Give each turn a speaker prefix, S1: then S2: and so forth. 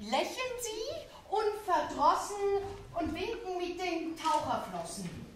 S1: lächeln Sie unverdrossen und winken mit den Taucherflossen.